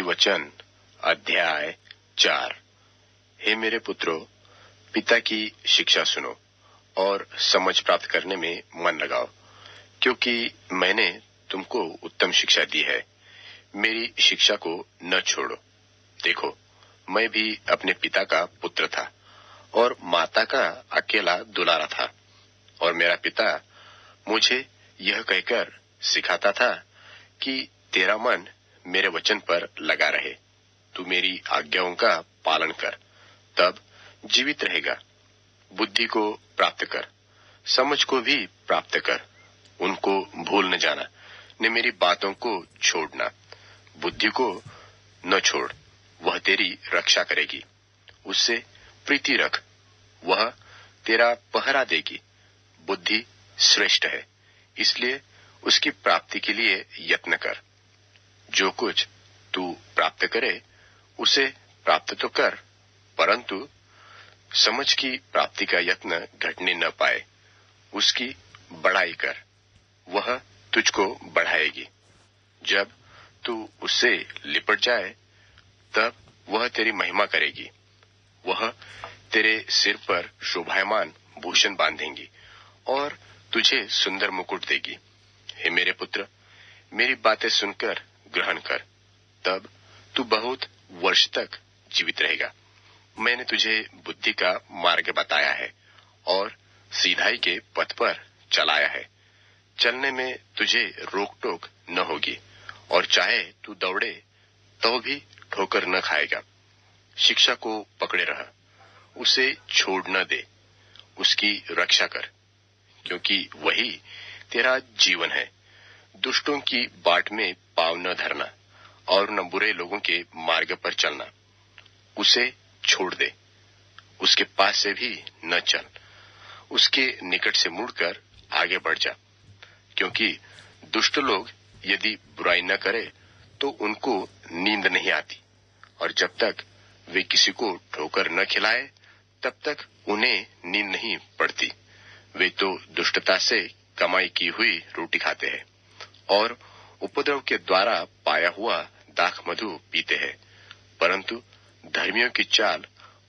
वचन अध्याय चार। हे मेरे पुत्रों, पिता की शिक्षा सुनो और समझ प्राप्त करने में मन लगाओ, क्योंकि मैंने तुमको उत्तम शिक्षा दी है। मेरी शिक्षा को न छोड़ो। देखो, मैं भी अपने पिता का पुत्र था और माता का अकेला दुलारा था और मेरा पिता मुझे यह कहकर सिखाता था कि तेरा मन मेरे वचन पर लगा रहे। तू मेरी आज्ञाओं का पालन कर। तब जीवित रहेगा। बुद्धि को प्राप्त कर। समझ को भी प्राप्त कर। उनको भूल न जाना। न मेरी बातों को छोड़ना। बुद्धि को न छोड़। वह तेरी रक्षा करेगी। उससे प्रीति रख। वह तेरा पहरा देगी। बुद्धि श्रेष्ठ है। इसलिए उसकी प्राप्ति के लिए यत्न कर। जो कुछ तू प्राप्त करे, उसे प्राप्त तो कर, परंतु समझ की प्राप्ति का यत्न घटने न पाए, उसकी बड़ाई कर, वह तुझको बढ़ाएगी। जब तू उससे लिपट जाए, तब वह तेरी महिमा करेगी, वह तेरे सिर पर शोभायमान भूषण बांधेंगी और तुझे सुंदर मुकुट देगी। हे मेरे पुत्र, मेरी बातें सुनकर ग्रहण कर, तब तू बहुत वर्ष तक जीवित रहेगा। मैंने तुझे बुद्धि का मार्ग बताया है और सीधाई के पथ पर चलाया है। चलने में तुझे रोक टोक न होगी और चाहे तू दौड़े तो भी ठोकर न खाएगा। शिक्षा को पकड़े रह, उसे छोड़ न दे, उसकी रक्षा कर, क्योंकि वही तेरा जीवन है। दुष्टों की बाट में पाव न धरना और न बुरे लोगों के मार्ग पर चलना। उसे छोड़ दे। उसके पास से भी न चल। उसके निकट से मुड़कर आगे बढ़ जा। क्योंकि दुष्ट लोग यदि बुराई न करे तो उनको नींद नहीं आती। और जब तक वे किसी को ठोकर न खिलाए, तब तक उन्हें नींद नहीं पड़ती। वे तो दुष्टता से कमाई की हुई रोटी खाते हैं। और उपद्रव के द्वारा पाया हुआ दाख मधु पीते हैं। परंतु धर्मियों की चाल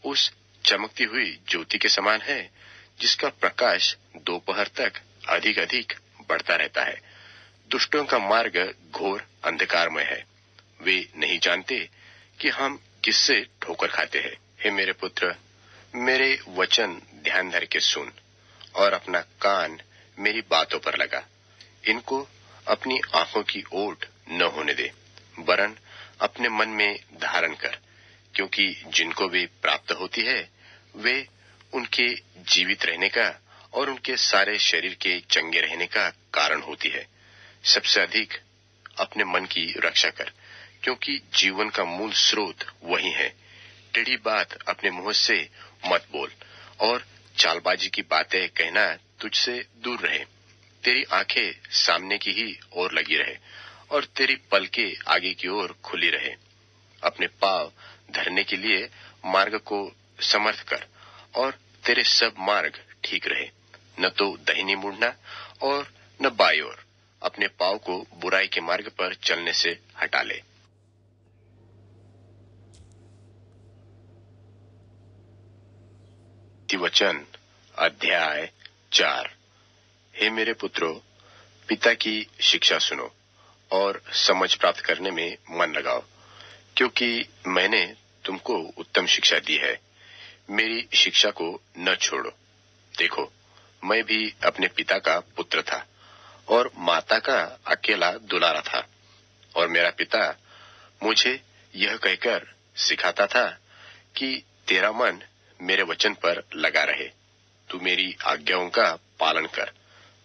उस चमकती हुई ज्योति के समान है, जिसका प्रकाश दोपहर तक अधिक अधिक बढ़ता रहता है। दुष्टों का मार्ग घोर अंधकारमय है। वे नहीं जानते कि हम किससे ठोकर खाते हैं। हे मेरे पुत्र, मेरे वचन ध्यान धर के सुन और अपना कान मेरी बातों पर लगा। इनको अपनी आँखों की ओट न होने दे। वरन अपने मन में धारण कर, क्योंकि जिनको वे प्राप्त होती है, वे उनके जीवित रहने का और उनके सारे शरीर के चंगे रहने का कारण होती है। सबसे अधिक अपने मन की रक्षा कर, क्योंकि जीवन का मूल स्रोत वही है। टेढ़ी बात अपने मुँह से मत बोल, और चालबाजी की बातें कहना तुझसे दूर रहे। तेरी आँखें सामने की ही ओर लगी रहे और तेरी पलके आगे की ओर खुली रहे। अपने पाव धरने के लिए मार्ग को समर्थ कर और तेरे सब मार्ग ठीक रहे। न तो दहिनी मुड़ना और न बाई ओर अपने पाव को बुराई के मार्ग पर चलने से हटा ले। वचन अध्याय चार। हे मेरे पुत्रों, पिता की शिक्षा सुनो और समझ प्राप्त करने में मन लगाओ, क्योंकि मैंने तुमको उत्तम शिक्षा दी है। मेरी शिक्षा को न छोड़ो। देखो, मैं भी अपने पिता का पुत्र था और माता का अकेला दुलारा था और मेरा पिता मुझे यह कहकर सिखाता था कि तेरा मन मेरे वचन पर लगा रहे। तू मेरी आज्ञाओं का पालन कर।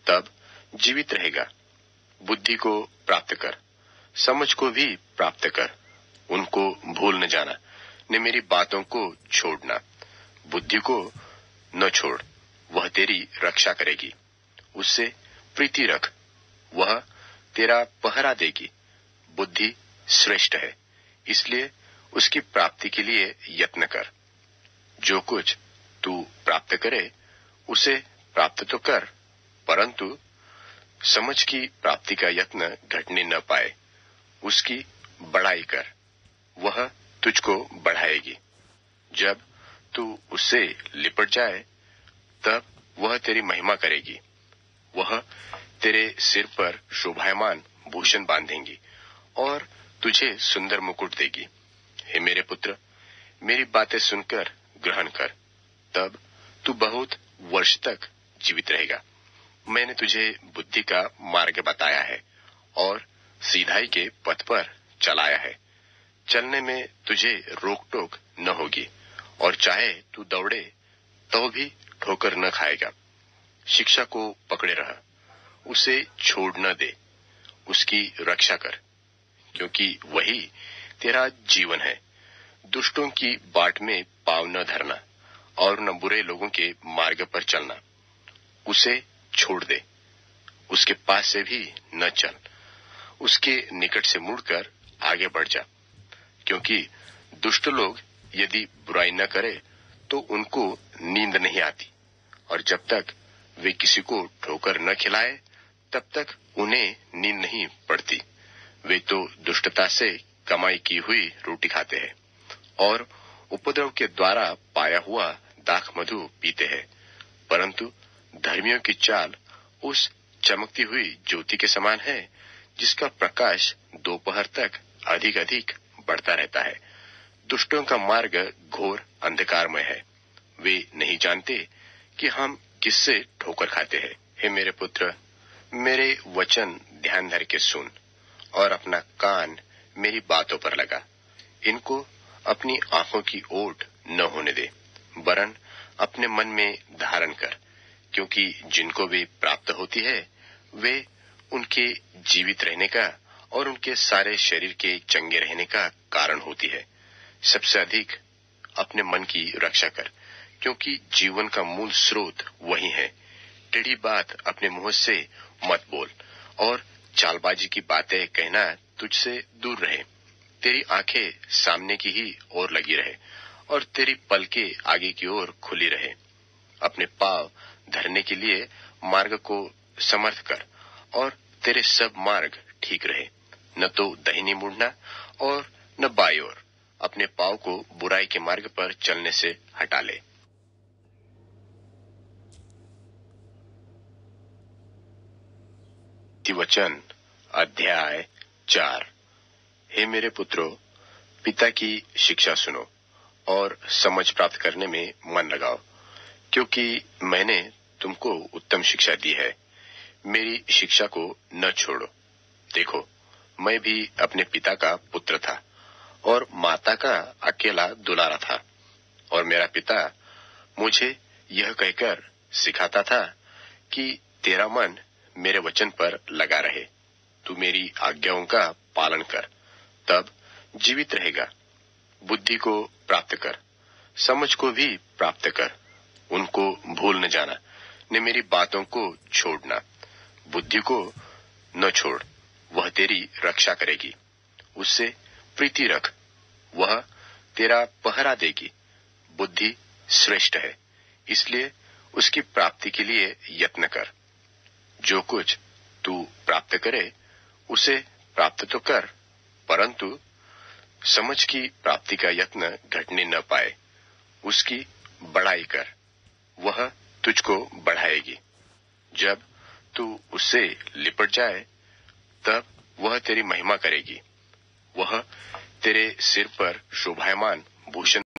तब जीवित रहेगा। बुद्धि को प्राप्त कर, समझ को भी प्राप्त कर, उनको भूल न जाना, न मेरी बातों को छोड़ना। बुद्धि को न छोड़, वह तेरी रक्षा करेगी। उससे प्रीति रख, वह तेरा पहरा देगी। बुद्धि श्रेष्ठ है, इसलिए उसकी प्राप्ति के लिए यत्न कर। जो कुछ तू प्राप्त करे, उसे प्राप्त तो कर परंतु समझ की प्राप्ति का यत्न घटने न पाए, उसकी बड़ाई कर, वह तुझको बढ़ाएगी। जब तू उससे लिपट जाए, तब वह तेरी महिमा करेगी। वह तेरे सिर पर शोभायमान भूषण बांधेंगी और तुझे सुंदर मुकुट देगी। हे मेरे पुत्र, मेरी बातें सुनकर ग्रहण कर, तब तू बहुत वर्ष तक जीवित रहेगा। मैंने तुझे बुद्धि का मार्ग बताया है और सीधाई के पथ पर चलाया है। चलने में तुझे रोक टोक न होगी और चाहे तू दौड़े तो भी ठोकर न खाएगा। शिक्षा को पकड़े रह, उसे छोड़ न दे, उसकी रक्षा कर, क्योंकि वही तेरा जीवन है। दुष्टों की बाट में पाव न धरना और न बुरे लोगों के मार्ग पर चलना, उसे छोड़ दे। उसके पास से भी न चल। उसके निकट से मुड़कर आगे बढ़ जा। क्योंकि दुष्ट लोग यदि बुराई न करे तो उनको नींद नहीं आती। और जब तक वे किसी को ठोकर न खिलाए, तब तक उन्हें नींद नहीं पड़ती। वे तो दुष्टता से कमाई की हुई रोटी खाते हैं और उपद्रव के द्वारा पाया हुआ दाख मधु पीते हैं। परंतु धर्मियों की चाल उस चमकती हुई ज्योति के समान है, जिसका प्रकाश दोपहर तक अधिक अधिक बढ़ता रहता है। दुष्टों का मार्ग घोर अंधकारमय है। वे नहीं जानते कि हम किससे ठोकर खाते हैं। हे मेरे पुत्र, मेरे वचन ध्यान धर के सुन और अपना कान मेरी बातों पर लगा। इनको अपनी आँखों की ओट न होने दे, वरन अपने मन में धारण कर। क्योंकि जिनको वे प्राप्त होती है, वे उनके जीवित रहने का और उनके सारे शरीर के चंगे रहने का कारण होती है। सबसे अधिक अपने मन की रक्षा कर, क्योंकि जीवन का मूल स्रोत वही है। टेढ़ी बात अपने मुँह से मत बोल और चालबाजी की बातें कहना तुझसे दूर रहे। तेरी आँखें सामने की ही ओर लगी रहे और तेरी पलके आगे की ओर खुली रहे। अपने पाव धरने के लिए मार्ग को समर्थ कर और तेरे सब मार्ग ठीक रहे। न तो दहीनी मुड़ना और न बाई अपने पाव को बुराई के मार्ग पर चलने से हटा ले। वचन अध्याय चार। हे मेरे पुत्रो, पिता की शिक्षा सुनो और समझ प्राप्त करने में मन लगाओ। क्योंकि मैंने तुमको उत्तम शिक्षा दी है। मेरी शिक्षा को न छोड़ो। देखो, मैं भी अपने पिता का पुत्र था और माता का अकेला दुलारा था। और मेरा पिता मुझे यह कहकर सिखाता था कि तेरा मन मेरे वचन पर लगा रहे। तू मेरी आज्ञाओं का पालन कर, तब जीवित रहेगा। बुद्धि को प्राप्त कर, समझ को भी प्राप्त कर। उनको भूल न जाना, न मेरी बातों को छोड़ना। बुद्धि को न छोड़, वह तेरी रक्षा करेगी। उससे प्रीति रख, वह तेरा पहरा देगी। बुद्धि श्रेष्ठ है, इसलिए उसकी प्राप्ति के लिए यत्न कर। जो कुछ तू प्राप्त करे, उसे प्राप्त तो कर, परंतु समझ की प्राप्ति का यत्न घटने न पाए, उसकी बड़ाई कर। वह तुझको बढ़ाएगी। जब तू उससे लिपट जाए, तब वह तेरी महिमा करेगी। वह तेरे सिर पर शोभायमान भूषण